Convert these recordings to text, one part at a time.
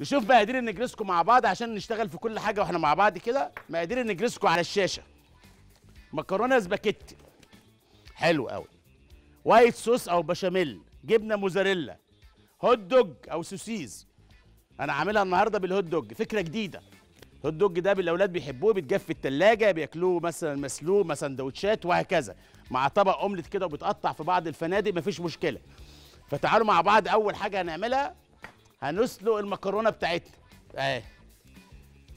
نشوف مقادير النجرسكو مع بعض عشان نشتغل في كل حاجة وإحنا مع بعض كده. مقادير النجرسكو على الشاشة. مكرونة سباكيتي. حلو قوي. white sauce أو بشاميل. جبنة موزاريلا. hot dog أو sausage. أنا عاملها النهارده بال hot dog. فكرة جديدة. ال hot dog ده الاولاد بيحبوه بيتجاب في الثلاجه بياكلوه مثلا مسلوق مع سندوتشات وهكذا. مع طبق أومليت كده وبيتقطع في بعض الفنادق مفيش مشكلة. فتعالوا مع بعض أول حاجة هنعملها هنسلق المكرونة بتاعتنا. اهي.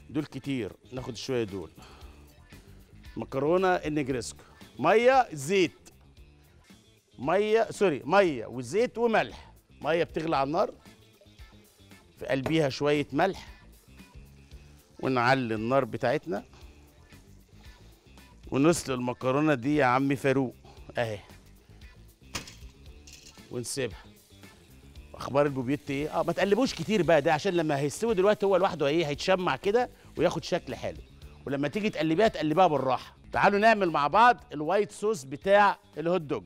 دول كتير. ناخد شوية دول. مكرونة النجرسكو مية زيت. مية سوري مية وزيت وملح. مية بتغلي على النار. في قلبيها شوية ملح. ونعلي النار بتاعتنا. ونسلق المكرونة دي يا عمي فاروق. اهي. ونسيبها. أخبار البوبيت إيه آه ما تقلبوش كتير بقى ده عشان لما هيستوي دلوقتي هو لوحده إيه هيتشمع كده وياخد شكل حلو. ولما تيجي تقلبيها تقلبيها بالراحة. تعالوا نعمل مع بعض ال white sauce بتاع ال hot dog.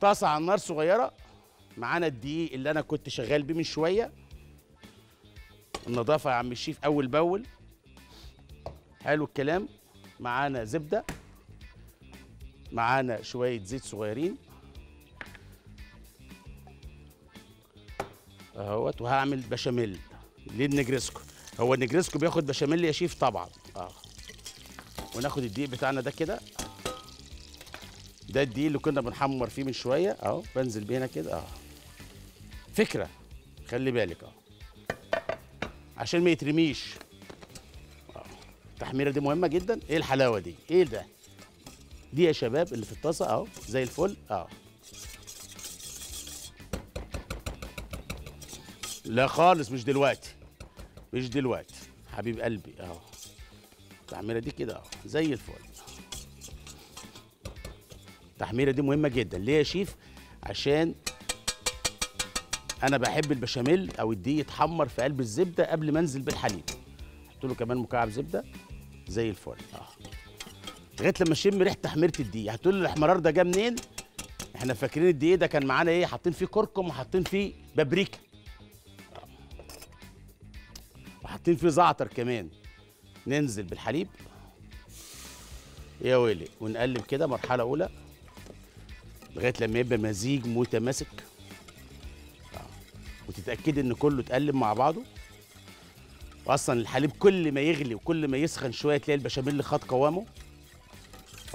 طاسة على النار صغيرة. معانا الدقيق اللي أنا كنت شغال بيه من شوية. النظافة يا عم الشيف أول بأول. حلو الكلام. معانا زبدة. معانا شوية زيت صغيرين. اهوت وهعمل بشاميل ليه هو النجرسكو بياخد بشاميل يا شيف طبعا. آه. وناخد الدقيق بتاعنا ده كده. ده الدقيق اللي كنا بنحمر فيه من شوية. أهو بنزل بيه هنا كده. آه. فكرة خلي بالك آه عشان ما يترميش. آه. التحميرة دي مهمة جدا. إيه الحلاوة دي؟ إيه ده؟ دي يا شباب اللي في الطاسة أهو زي الفل. آه. لا خالص مش دلوقتي. مش دلوقتي. حبيب قلبي اهو. التحميرة دي كده اهو زي الفل. التحميرة دي مهمة جدا. ليه يا شيف؟ عشان أنا بحب البشاميل أو الدقيق يتحمر في قلب الزبدة قبل ما أنزل بالحليب. أحط له كمان مكعب زبدة زي الفل. آه لغاية لما أشم ريحة تحميرة الدقيق. هتقول لي الاحمرار ده جه منين؟ إحنا فاكرين الدقيق ده كان معانا إيه؟ حاطين فيه كركم وحاطين فيه بابريكا. وحاطين فيه زعتر كمان. ننزل بالحليب. يا ويلي ونقلب كده مرحلة أولى لغاية لما يبقى مزيج متماسك. وتتأكدي إن كله اتقلب مع بعضه. واصلا الحليب كل ما يغلي وكل ما يسخن شوية تلاقي البشاميل خد قوامه.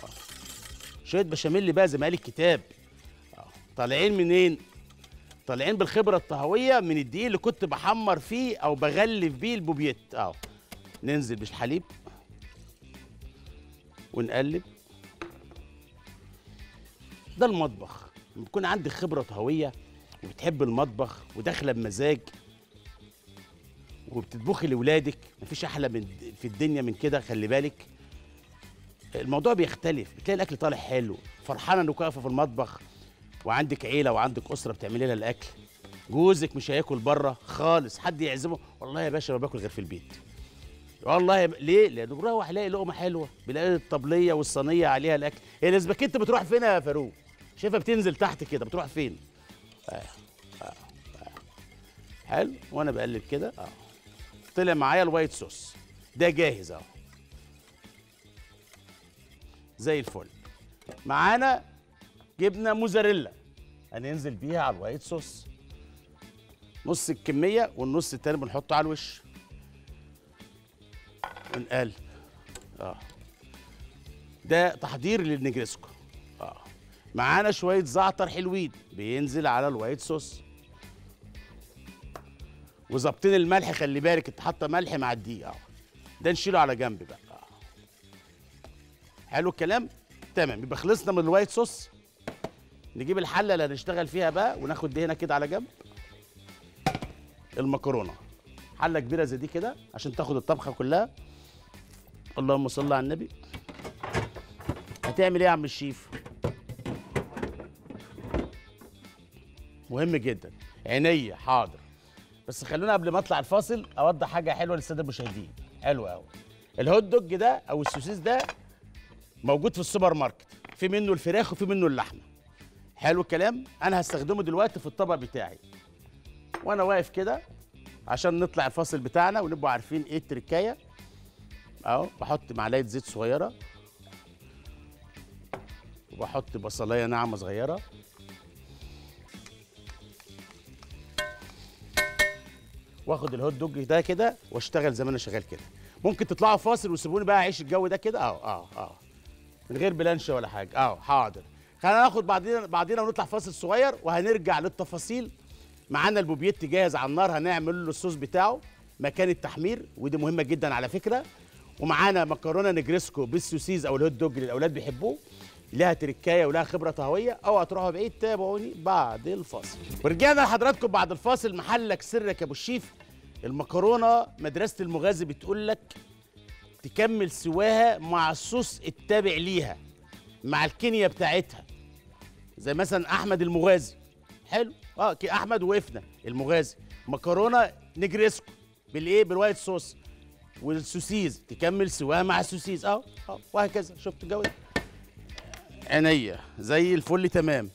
آه. شوية بشاميل بقى زي ما قال الكتاب. آه. طالعين منين؟ طالعين بالخبرة الطهوية من الدقيق اللي كنت بحمر فيه أو بغلف بيه البوبيت. آه ننزل بالحليب. ونقلب. ده المطبخ. لما يكون عندك خبرة طهوية وبتحب المطبخ وداخلة بمزاج وبتطبخي لاولادك مفيش أحلى من في الدنيا من كده خلي بالك. الموضوع بيختلف. بتلاقي الأكل طالع حلو فرحانة إنك واقفة في المطبخ. وعندك عيلة وعندك أسرة بتعملي لها الأكل جوزك مش هياكل بره خالص حد يعزمه والله يا باشا ما باكل غير في البيت والله يا ب... ليه؟ لأنه بروح الاقي لقمة حلوة بلاقي الطبلية والصينية عليها الأكل هي الاسباجيت بتروح فين يا فاروق؟ شايفها بتنزل تحت كده بتروح فين؟ آه. آه. آه. حلو وأنا بقلب كده آه طلع معايا ال white sauce ده جاهز أهو زي الفل معانا جبنة موزاريلا هننزل بيها على ال white sauce. نص الكمية والنص التاني بنحطه على الوش. ونقلب. آه. ده تحضير للنجرسكو آه. معانا شوية زعتر حلوين. بينزل على ال white sauce. وظابطين الملح خلي بالك انت حاطه ملح مع الدقيق. آه. ده نشيله على جنب بقى. آه. حلو الكلام؟ تمام. يبقى خلصنا من ال white sauce. نجيب الحلة اللي هنشتغل فيها بقى وناخد دي هنا كده على جنب. المكرونة. حلة كبيرة زي دي كده عشان تاخد الطبخة كلها. اللهم صل على النبي. هتعمل إيه يا عم الشيف؟ مهم جدا. عينيا حاضر. بس خلونا قبل ما اطلع الفاصل اوضح حاجة حلوة للسادة المشاهدين. حلوة قوي ال hot dog ده أو ال sausage ده موجود في السوبر ماركت. في منه الفراخ وفي منه اللحمة. حلو الكلام. أنا هستخدمه دلوقتي في الطبق بتاعي. وأنا واقف كده عشان نطلع الفاصل بتاعنا ونبقوا عارفين إيه التركاية. أهو بحط معلقة زيت صغيرة. وبحط بصلاية ناعمة صغيرة. واخد ال hot dog ده كده واشتغل زي ما أنا شغال كده. ممكن تطلعوا فاصل وسيبوني بقى أعيش الجو ده كده؟ آه آه آه من غير بلانشه ولا حاجة. آه حاضر. خلينا ناخد بعدين بعدين ونطلع فاصل صغير وهنرجع للتفاصيل. معانا البوبيت جاهز على النار هنعمل له الصوص بتاعه. مكان التحمير ودي مهمة جدا على فكرة. ومعانا مكرونة نجرسكو بال sausage أو ال hot dog اللي الأولاد بيحبوه. لها تركاية ولها خبرة طهوية. أوعى تروحوا بعيد تابعوني بعد الفاصل. ورجعنا لحضراتكم بعد الفاصل. محلك سرك يا أبو الشيف. المكرونة مدرسة المغازي بتقول لك تكمل سواها مع الصوص التابع ليها مع الكينيا بتاعتها. زي مثلا أحمد المغازي. حلو؟ آه أحمد وقفنا. المغازي. مكرونة نجريسكو بالإيه؟ بال white sauce. وال sausage. تكمل سواها مع ال sausage. آه آه وهكذا. شفت الجو؟ عينيا. زي الفل تمام.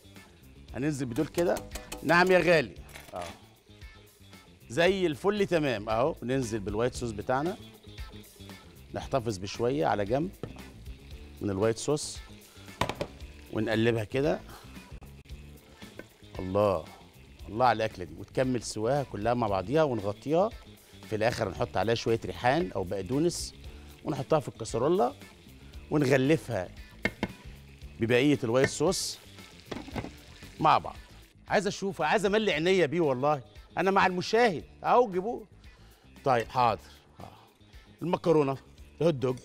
هننزل بدول كده. نعم يا غالي. آه. زي الفل تمام. أهو ننزل بال white sauce بتاعنا. نحتفظ بشوية على جنب من ال white sauce. ونقلبها كده. الله. الله على الأكلة دي. وتكمل سواها كلها مع بعضيها ونغطيها. في الآخر نحط عليها شوية ريحان أو بقدونس ونحطها في الكسرولة ونغلفها ببقية ال white sauce مع بعض. عايز أشوف عايز أملي عينيا بيه والله. أنا مع المشاهد. أهو جيبوه. طيب حاضر. المكرونة ال hot dog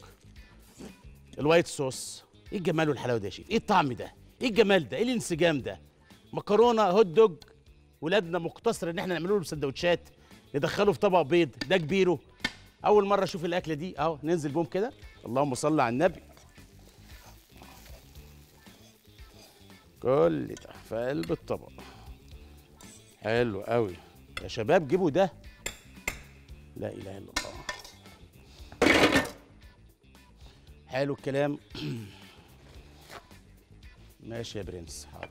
ال white sauce. إيه الجمال والحلاوة ده يا شيف إيه الطعم ده؟ إيه الجمال ده؟ إيه الانسجام ده؟ مكرونة hot dog ولادنا مقتصر إن إحنا نعمله له سندوتشات ندخله في طبق بيض ده كبيره. أول مرة أشوف الأكلة دي أهو ننزل بهم كده. اللهم صل على النبي. كل ده في قلب الطبق. حلو قوي يا شباب جيبوا ده. لا إله إلا الله. حلو الكلام. ماشي يا برنس حاضر.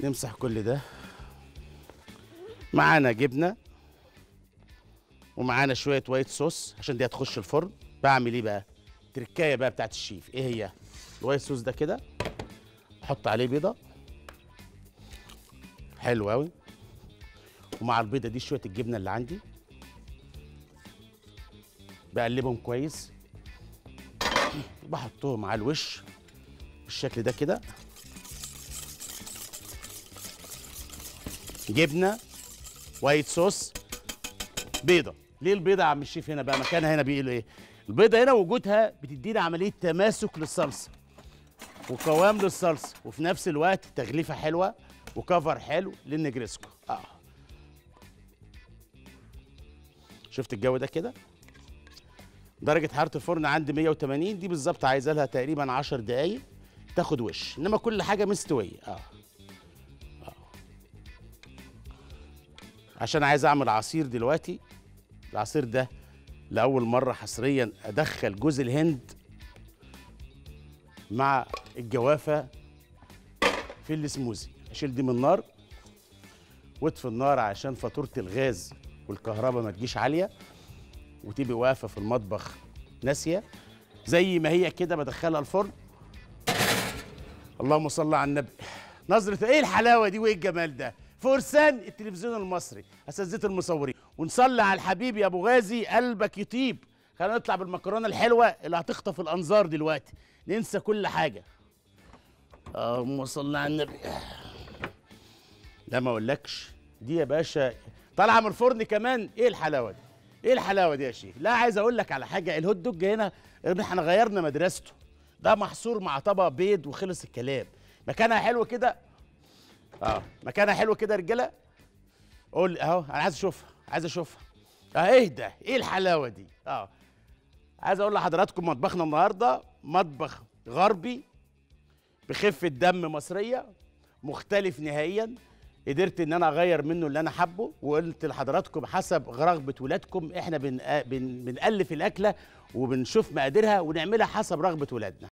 نمسح كل ده. معانا جبنة ومعانا شوية white sauce عشان دي هتخش الفرن. بعمل إيه بقى؟ تركاية بقى بتاعت الشيف. إيه هي؟ ال white sauce ده كده. أحط عليه بيضة. حلو قوي ومع البيضة دي شوية الجبنة اللي عندي. بقلبهم كويس. بحطهم على الوش بالشكل ده كده. جبنة وايت صوص بيضة. ليه البيضة يا عم الشيف هنا بقى؟ مكانها هنا بيقولوا إيه؟ البيضة هنا وجودها بتدينا عملية تماسك للصلصة وقوام للصلصة وفي نفس الوقت تغليفة حلوة وكفر حلو للنجرسكو آه. شفت الجو ده كده؟ درجة حرارة الفرن عندي 180 دي بالظبط عايزة لها تقريبا 10 دقايق تاخد وش. إنما كل حاجة مستوية. آه. عشان عايز أعمل عصير دلوقتي. العصير ده لأول مرة حصريا أدخل جوز الهند مع الجوافة في السموزي أشيل دي من النار واطفي النار عشان فاتورة الغاز والكهرباء ما تجيش عالية وتبقي واقفة في المطبخ ناسية زي ما هي كده بدخلها الفرن. اللهم صل على النبي. نظرة إيه الحلاوة دي وإيه الجمال ده؟ فرسان التلفزيون المصري أساتذة المصورين. ونصلي على الحبيب يا أبو غازي قلبك يطيب. خلينا نطلع بالمكرونة الحلوة اللي هتخطف الأنظار دلوقتي. ننسى كل حاجة. اللهم صل على النبي. لا ما أقولكش. دي يا باشا. طالعة من الفرن كمان. إيه الحلاوة دي؟ إيه الحلاوة دي يا شيخ؟ لا عايز أقول لك على حاجة. الهوت دوج هنا إحنا غيرنا مدرسته. ده محصور مع طبق بيض وخلص الكلام. مكانها حلو كده. آه. مكانها حلو كده يا رجالة. قول اهو أنا عايز أشوفها عايز أشوفها. آه إيه ده؟ إيه الحلاوة دي؟ آه. عايز أقول لحضراتكم مطبخنا النهارده مطبخ غربي بخفة دم مصرية مختلف نهائيا. قدرت إن أنا أغير منه اللي أنا حابه وقلت لحضراتكم حسب رغبة ولادكم إحنا بن... بن... بنألف الأكلة وبنشوف مقاديرها ونعملها حسب رغبة ولادنا.